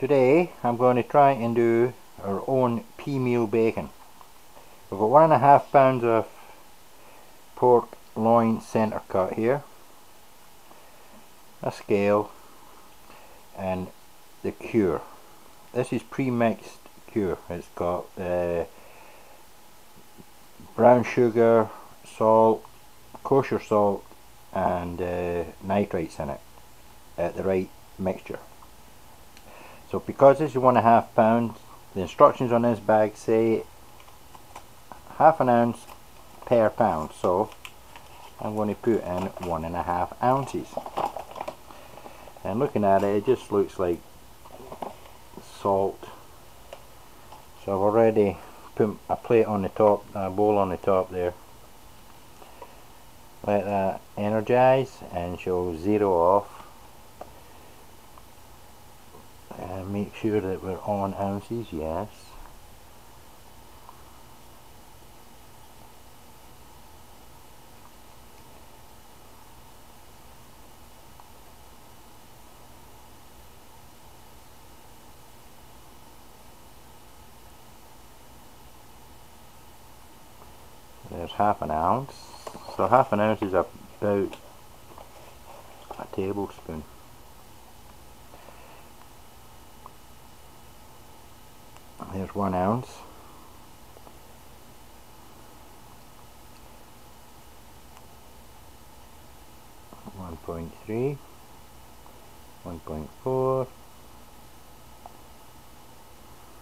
Today I'm going to try and do our own pea meal bacon. We've got one and a half pounds of pork loin centre cut here, a scale and the cure. This is pre-mixed cure. It's got uh, brown sugar, salt, kosher salt and uh, nitrates in it at the right mixture. So because this is one and a half pound, the instructions on this bag say half an ounce per pound. So I'm going to put in one and a half ounces. And looking at it, it just looks like salt. So I've already put a plate on the top, a bowl on the top there. Let that energize and show zero off and make sure that we're on ounces, yes. There's half an ounce. So half an ounce is about a tablespoon. There's one ounce. One point three, one point four,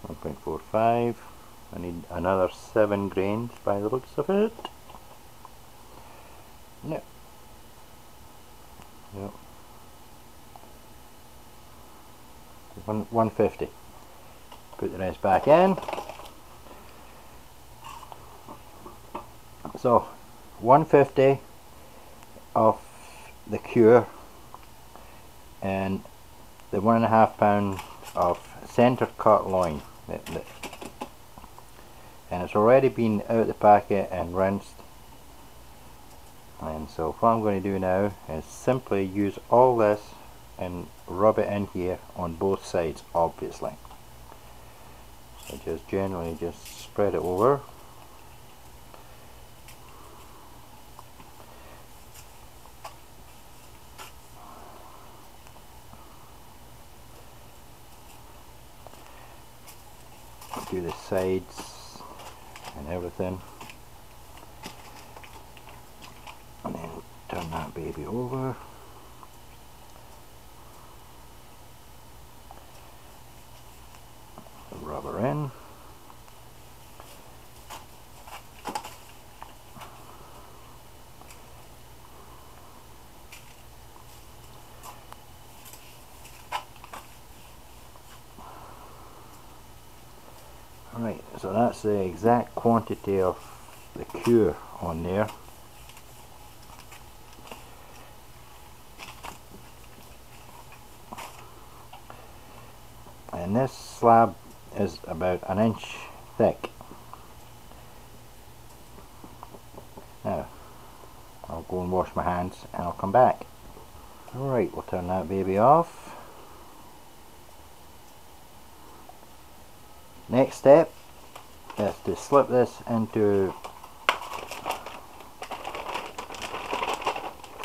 one point four five. I need another seven grains by the looks of it. No. No. One one fifty. Put the rest back in. So 150 of the cure and the one and a half pound of centre cut loin. And it's already been out of the packet and rinsed. And so what I'm going to do now is simply use all this and rub it in here on both sides obviously I just generally just spread it over. Do the sides and everything. And then turn that baby over rubber in. Right, the exact quantity of the cure on there. And this slab is about an inch thick. Now, I'll go and wash my hands and I'll come back. Alright, we'll turn that baby off. Next step is to slip this into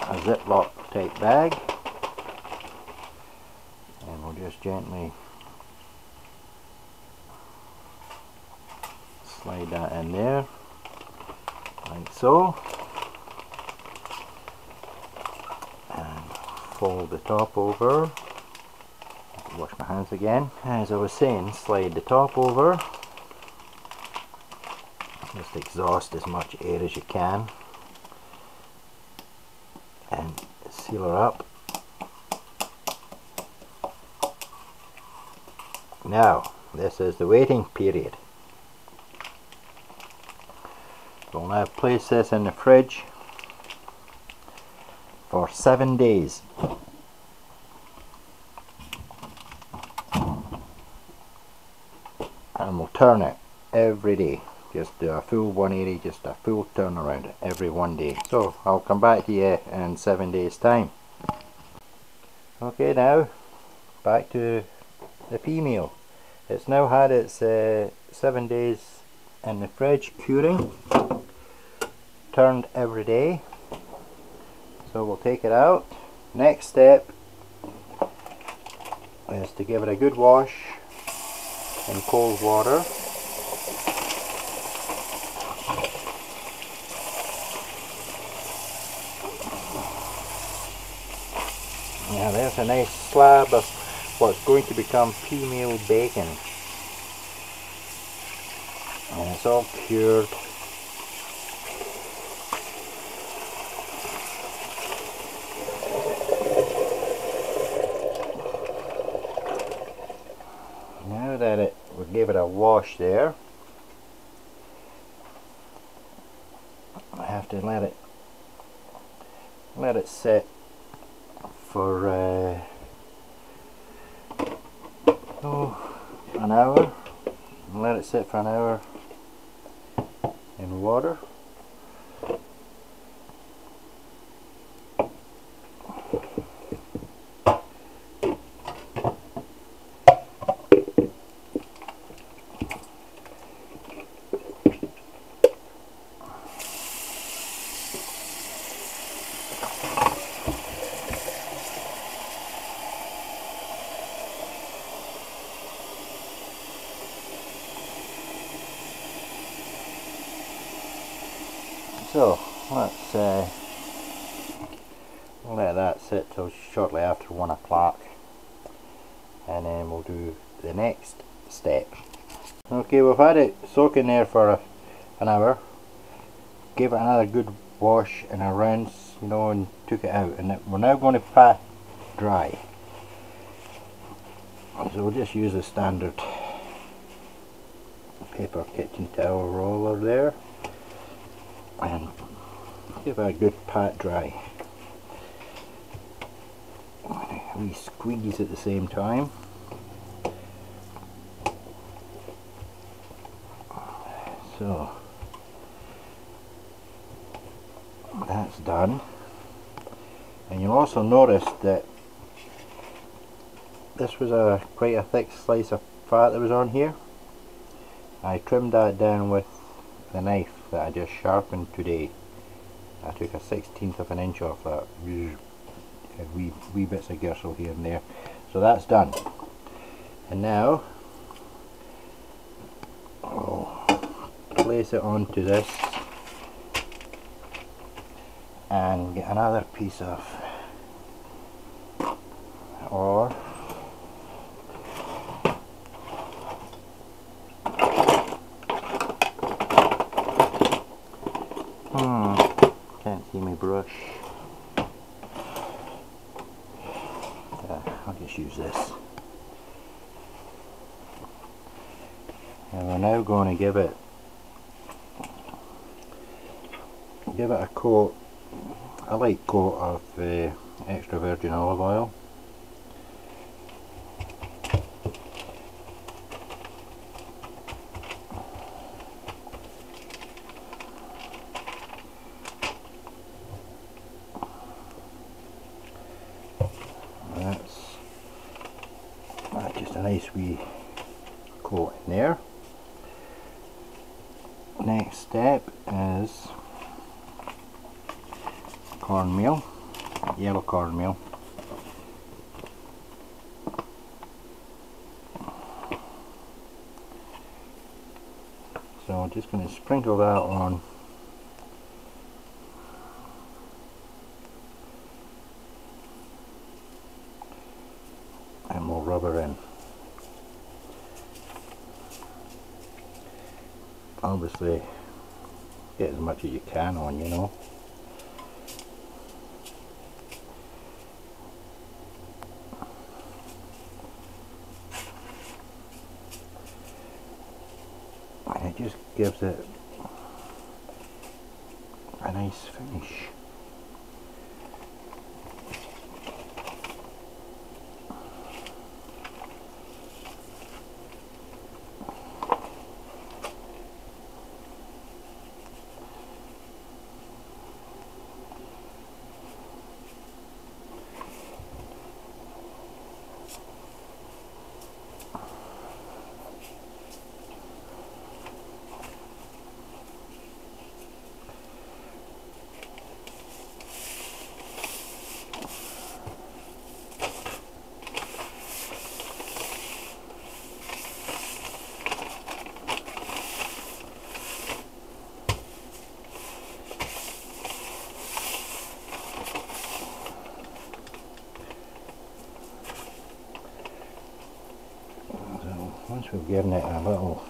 a Ziploc tape bag. And we'll just gently slide that in there like so. And fold the top over. Wash my hands again. As I was saying slide the top over just exhaust as much air as you can and seal her up now this is the waiting period We'll now place this in the fridge for seven days. And we'll turn it every day. Just do a full 180, just a full turnaround every one day. So I'll come back to you in seven days time. Okay now, back to the pea meal. It's now had its uh, seven days in the fridge curing, turned every day. So we'll take it out. Next step is to give it a good wash in cold water. Now there's a nice slab of what's going to become pea meal bacon. And it's all cured. Now that it, we gave it a wash there, I have to let it let it sit for uh, oh, an hour. And let it sit for an hour in water So let's uh, let that sit till shortly after one o'clock and then we'll do the next step. Okay, we've had it soaking there for a, an hour. Gave it another good wash and a rinse, you know, and took it out. And we're now going to pat dry. So we'll just use a standard paper kitchen towel roller there Um, and give it a good pat dry. We squeeze at the same time. So that's done. And you'll also notice that this was a quite a thick slice of fat that was on here. I trimmed that down with the knife that I just sharpened today. I took a sixteenth of an inch off that. Wee, wee bits of gristle here and there. So that's done. And now I'll place it onto this and get another piece of Just use this. And we're now going to give it give it a coat, a light coat of uh, extra virgin olive oil. That's, that's just a nice wee coat in there. Next step is cornmeal, yellow cornmeal. So I'm just going to sprinkle that on and we'll rub her in. Obviously get as much as you can on you know. And it just gives it a nice finish. Given it a little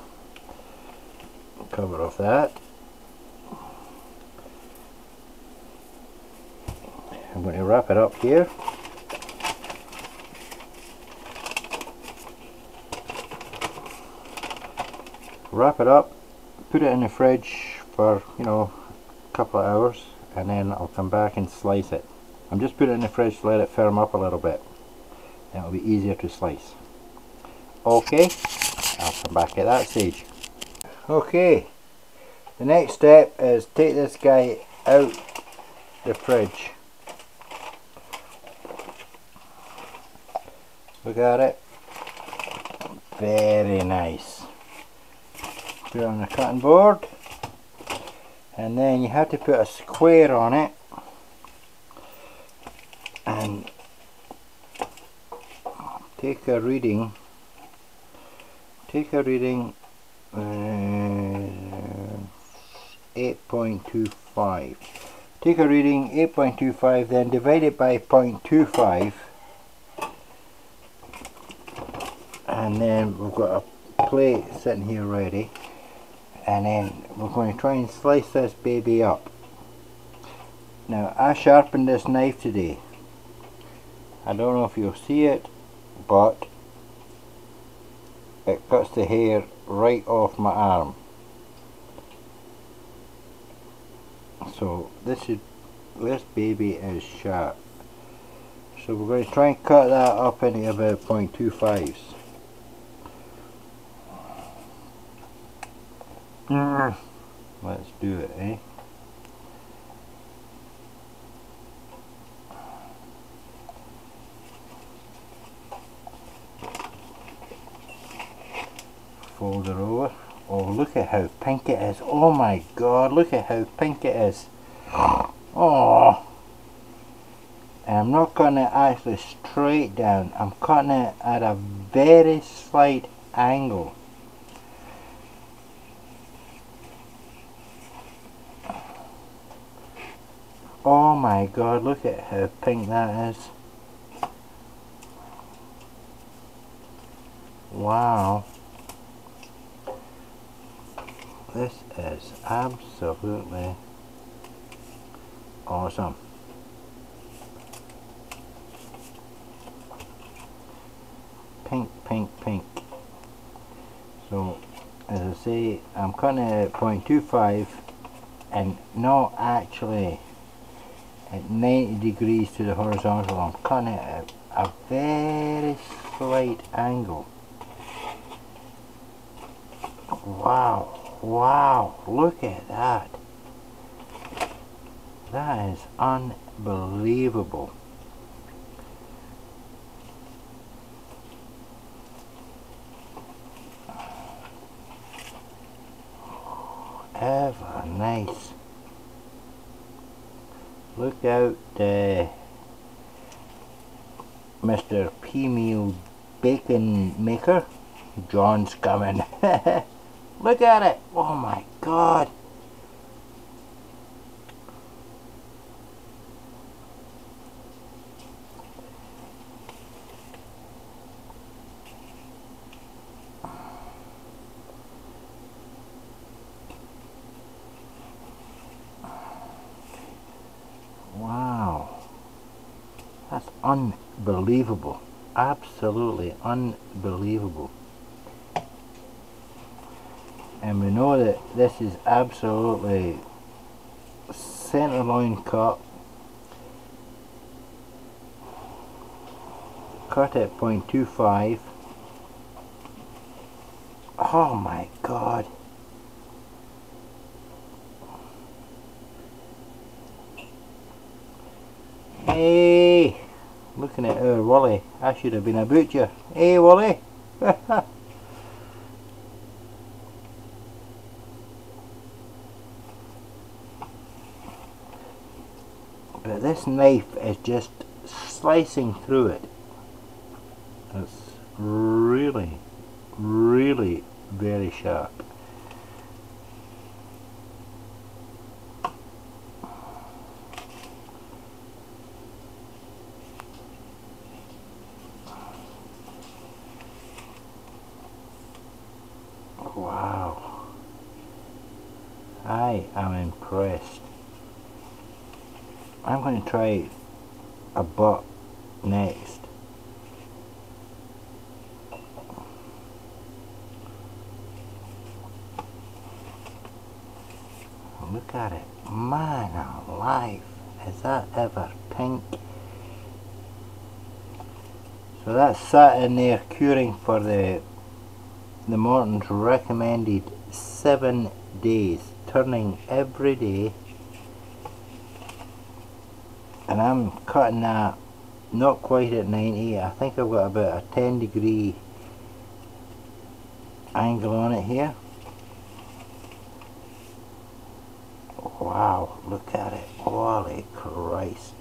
cover of that. I'm going to wrap it up here. Wrap it up put it in the fridge for you know a couple of hours and then I'll come back and slice it. I'm just putting it in the fridge to let it firm up a little bit. It'll be easier to slice. Okay I'll come back at that stage. Okay the next step is take this guy out the fridge. Look at it. Very nice. Put it on a cutting board. And then you have to put a square on it. And take a reading take a reading uh, 8.25 take a reading 8.25 then divide it by 0.25 and then we've got a plate sitting here ready. And then we're going to try and slice this baby up. Now I sharpened this knife today. I don't know if you'll see it but it cuts the hair right off my arm. So this is this baby is sharp so we're going to try and cut that up into about 0.25s mm. let's do it eh fold it over. Oh, look at how pink it is. Oh my god, look at how pink it is. Oh. And I'm not cutting it actually straight down. I'm cutting it at a very slight angle. Oh my god, look at how pink that is. Wow. This is absolutely awesome. Pink, pink, pink. So, as I say, I'm cutting it at 0.25 and not actually at 90 degrees to the horizontal. I'm cutting it at a very slight angle. Wow. Wow, look at that. That is unbelievable. Ever nice. Look out, uh, Mr. P-Meal Bacon Maker. John's coming. Look at it. Oh my god. Wow. That's unbelievable. Absolutely unbelievable and we know that this is absolutely centerloin cut. Cut at 0.25 oh my god. Hey looking at our Wally. I should have been a butcher hey Wally but this knife is just slicing through it. It's really really very sharp Wow. I am impressed. I'm going to try a butt next. Look at it. Man alive. Is that ever pink? So that's sat in there curing for the the Morton's recommended seven days, turning every day. And I'm cutting that not quite at 90, I think I've got about a 10 degree angle on it here. Wow, look at it. Holy Christ.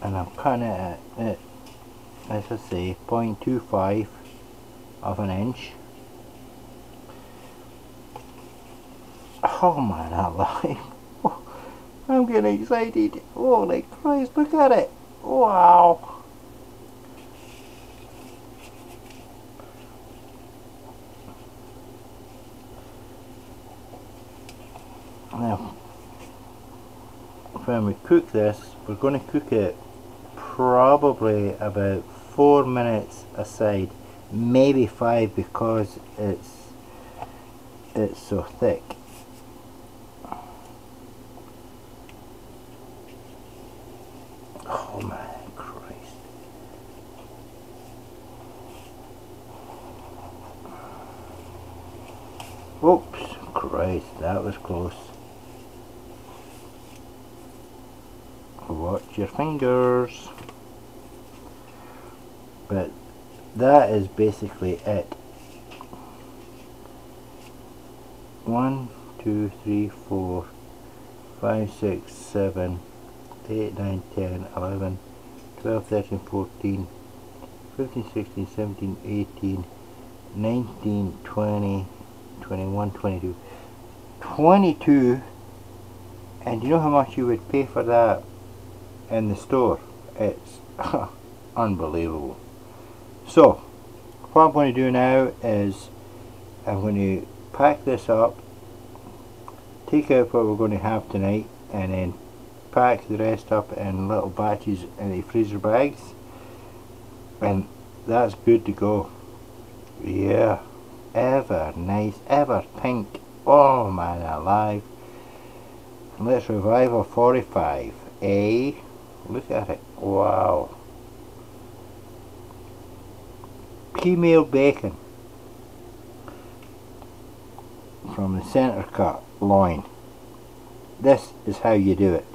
And I'm cutting it at, at let's just say 0.25 of an inch. Oh man alive. I'm getting excited. Oh, Holy Christ, look at it. Wow. Now, when we cook this, we're going to cook it probably about four minutes aside, maybe five because it's it's so thick. Oh my Christ. Oops, Christ, that was close. watch your fingers. But that is basically it. One two three four five six seven eight nine ten eleven twelve thirteen fourteen fifteen sixteen seventeen eighteen nineteen twenty twenty one twenty two twenty two and you know how much you would pay for that in the store. It's unbelievable. So, what I'm going to do now is I'm going to pack this up, take out what we're going to have tonight, and then pack the rest up in little batches in the freezer bags. And that's good to go. Yeah, ever nice, ever pink. Oh man alive. Let's revive a 45. A Look at it. Wow. Pea meal bacon from the center cut loin. This is how you do it.